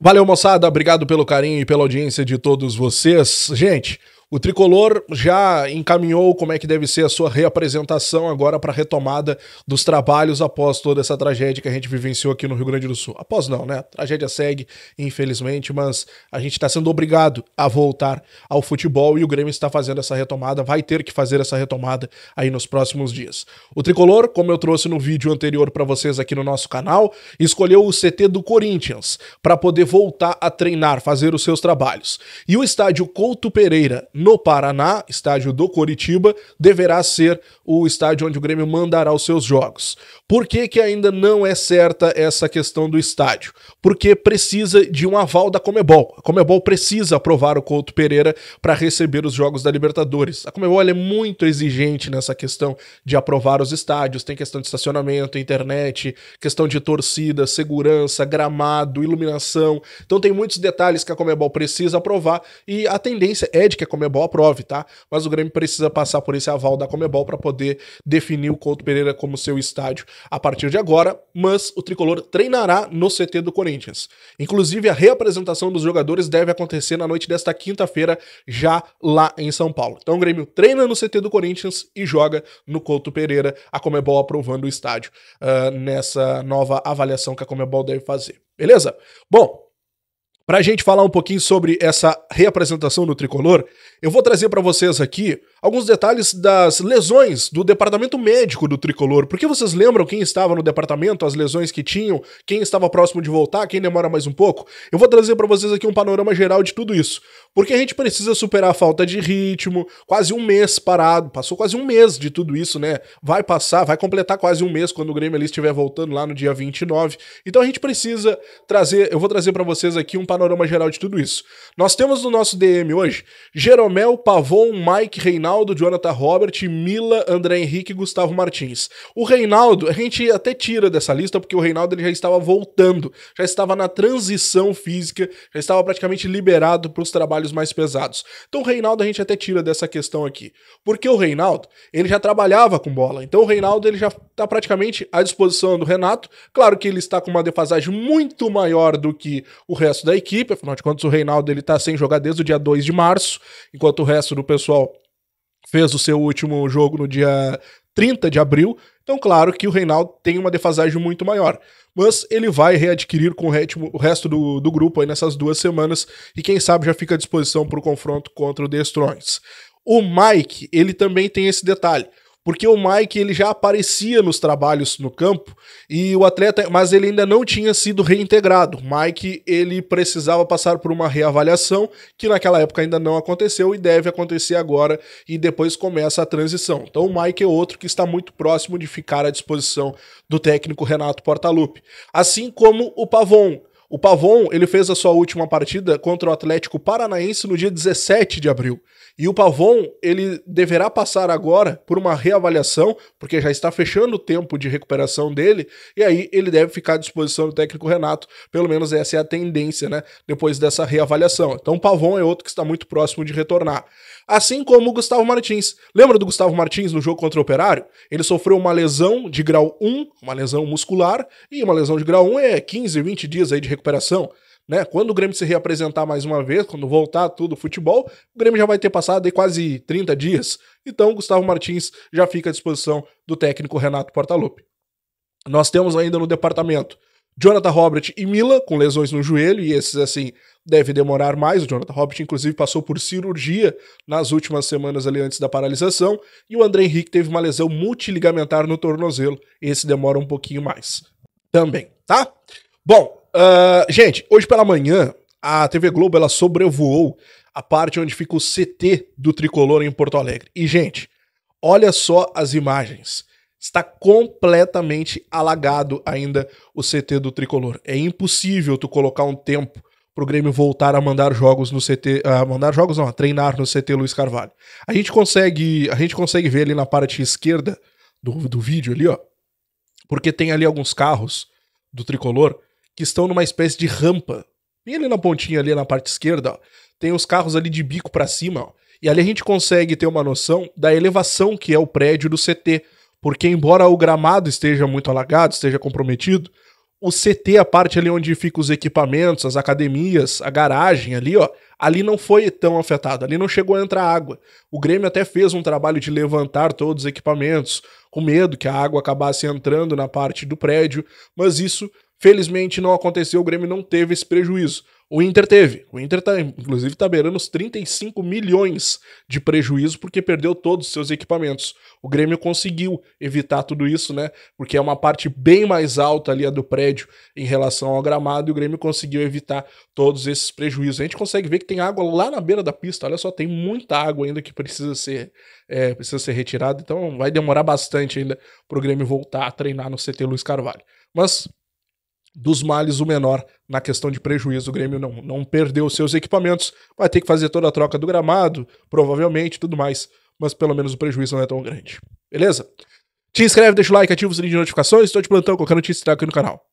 Valeu, moçada. Obrigado pelo carinho e pela audiência de todos vocês. Gente, o Tricolor já encaminhou como é que deve ser a sua reapresentação agora para a retomada dos trabalhos após toda essa tragédia que a gente vivenciou aqui no Rio Grande do Sul. Após não, né? A tragédia segue, infelizmente, mas a gente está sendo obrigado a voltar ao futebol e o Grêmio está fazendo essa retomada, vai ter que fazer essa retomada aí nos próximos dias. O Tricolor, como eu trouxe no vídeo anterior para vocês aqui no nosso canal, escolheu o CT do Corinthians para poder voltar a treinar, fazer os seus trabalhos. E o estádio Couto Pereira no Paraná, estádio do Coritiba, deverá ser o estádio onde o Grêmio mandará os seus jogos. Por que, que ainda não é certa essa questão do estádio? Porque precisa de um aval da Comebol. A Comebol precisa aprovar o Couto Pereira para receber os jogos da Libertadores. A Comebol é muito exigente nessa questão de aprovar os estádios. Tem questão de estacionamento, internet, questão de torcida, segurança, gramado, iluminação. Então tem muitos detalhes que a Comebol precisa aprovar e a tendência é de que a Comebol Comebol aprove, tá? Mas o Grêmio precisa passar por esse aval da Comebol para poder definir o Couto Pereira como seu estádio a partir de agora, mas o tricolor treinará no CT do Corinthians. Inclusive, a reapresentação dos jogadores deve acontecer na noite desta quinta-feira, já lá em São Paulo. Então o Grêmio treina no CT do Corinthians e joga no Couto Pereira, a Comebol aprovando o estádio uh, nessa nova avaliação que a Comebol deve fazer. Beleza? Bom, para a gente falar um pouquinho sobre essa reapresentação do tricolor, eu vou trazer para vocês aqui alguns detalhes das lesões do departamento médico do tricolor. Porque vocês lembram quem estava no departamento, as lesões que tinham, quem estava próximo de voltar, quem demora mais um pouco? Eu vou trazer para vocês aqui um panorama geral de tudo isso. Porque a gente precisa superar a falta de ritmo, quase um mês parado, passou quase um mês de tudo isso, né? Vai passar, vai completar quase um mês quando o Grêmio ali estiver voltando lá no dia 29. Então a gente precisa trazer, eu vou trazer para vocês aqui um panorama geral de tudo isso. Nós temos no nosso DM hoje Jeromel, Pavon, Mike, Reinaldo, Jonathan Robert, Mila, André Henrique e Gustavo Martins. O Reinaldo, a gente até tira dessa lista porque o Reinaldo ele já estava voltando, já estava na transição física, já estava praticamente liberado para os trabalhos mais pesados. Então o Reinaldo a gente até tira dessa questão aqui. Porque o Reinaldo, ele já trabalhava com bola. Então o Reinaldo ele já está praticamente à disposição do Renato. Claro que ele está com uma defasagem muito maior do que o resto da equipe, afinal de contas o Reinaldo ele está sem jogar desde o dia 2 de março, enquanto o resto do pessoal fez o seu último jogo no dia 30 de abril. Então, claro que o Reinaldo tem uma defasagem muito maior. Mas ele vai readquirir com o resto do, do grupo aí nessas duas semanas. E quem sabe já fica à disposição para o confronto contra o Destrões. O Mike, ele também tem esse detalhe porque o Mike ele já aparecia nos trabalhos no campo e o atleta, mas ele ainda não tinha sido reintegrado. Mike ele precisava passar por uma reavaliação que naquela época ainda não aconteceu e deve acontecer agora e depois começa a transição. Então o Mike é outro que está muito próximo de ficar à disposição do técnico Renato Portaluppi, assim como o Pavon. O Pavon, ele fez a sua última partida contra o Atlético Paranaense no dia 17 de abril. E o Pavon, ele deverá passar agora por uma reavaliação, porque já está fechando o tempo de recuperação dele, e aí ele deve ficar à disposição do técnico Renato. Pelo menos essa é a tendência, né? Depois dessa reavaliação. Então o Pavon é outro que está muito próximo de retornar. Assim como o Gustavo Martins. Lembra do Gustavo Martins no jogo contra o Operário? Ele sofreu uma lesão de grau 1, uma lesão muscular, e uma lesão de grau 1 é 15, 20 dias aí de recuperação. Né? Quando o Grêmio se reapresentar mais uma vez, quando voltar tudo o futebol, o Grêmio já vai ter passado aí quase 30 dias. Então, Gustavo Martins já fica à disposição do técnico Renato Portaluppi. Nós temos ainda no departamento Jonathan Robert e Mila com lesões no joelho, e esses, assim, deve demorar mais. O Jonathan Robert, inclusive, passou por cirurgia nas últimas semanas ali antes da paralisação, e o André Henrique teve uma lesão multiligamentar no tornozelo. Esse demora um pouquinho mais também, tá? Bom, Uh, gente, hoje pela manhã, a TV Globo ela sobrevoou a parte onde fica o CT do tricolor em Porto Alegre. E, gente, olha só as imagens. Está completamente alagado ainda o CT do tricolor. É impossível tu colocar um tempo pro Grêmio voltar a mandar jogos no CT, a mandar jogos não, a treinar no CT Luiz Carvalho. A gente consegue, a gente consegue ver ali na parte esquerda do, do vídeo ali, ó, porque tem ali alguns carros do tricolor que estão numa espécie de rampa. E ali na pontinha, ali na parte esquerda, ó, tem os carros ali de bico para cima, ó. E ali a gente consegue ter uma noção da elevação que é o prédio do CT. Porque embora o gramado esteja muito alagado, esteja comprometido, o CT, a parte ali onde ficam os equipamentos, as academias, a garagem ali, ó, ali não foi tão afetado, ali não chegou a entrar água. O Grêmio até fez um trabalho de levantar todos os equipamentos, com medo que a água acabasse entrando na parte do prédio, mas isso felizmente não aconteceu, o Grêmio não teve esse prejuízo. O Inter teve. O Inter, tá, inclusive, está beirando os 35 milhões de prejuízo porque perdeu todos os seus equipamentos. O Grêmio conseguiu evitar tudo isso, né? Porque é uma parte bem mais alta ali do prédio em relação ao gramado e o Grêmio conseguiu evitar todos esses prejuízos. A gente consegue ver que tem água lá na beira da pista. Olha só, tem muita água ainda que precisa ser, é, precisa ser retirada. Então vai demorar bastante ainda para o Grêmio voltar a treinar no CT Luiz Carvalho. Mas dos males o menor na questão de prejuízo. O Grêmio não, não perdeu seus equipamentos, vai ter que fazer toda a troca do gramado, provavelmente, tudo mais, mas pelo menos o prejuízo não é tão grande. Beleza? Te inscreve, deixa o like, ativa o sininho de notificações, estou te plantando qualquer notícia aqui no canal.